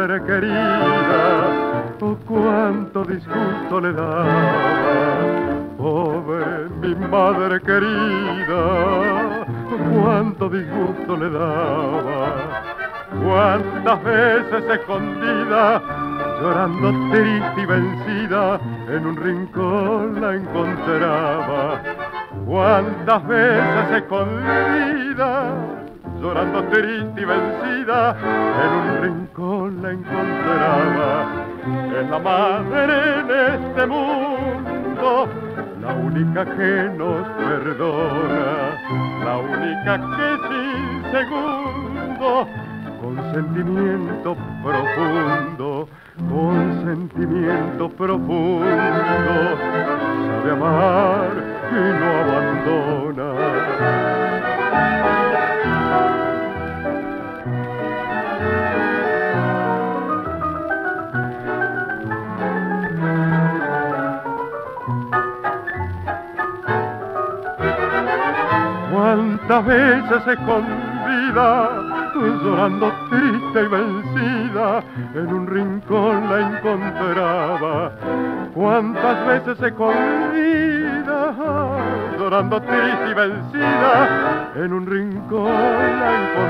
madre querida, oh cuánto disgusto le daba. Pobre mi madre querida, oh cuánto disgusto le daba. Cuántas veces escondida, llorando triste y vencida, en un rincón la encontraba. Cuántas veces escondida, llorando triste y vencida, en un rincón la encontraba. Es la madre en este mundo, la única que nos perdona, la única que sin segundo, con sentimiento profundo, con sentimiento profundo, sabe amar y no abandona. Cuántas veces escondida, llorando triste y vencida, en un rincón la encontraba. Cuántas veces escondida, llorando triste y vencida, en un rincón la encontraba.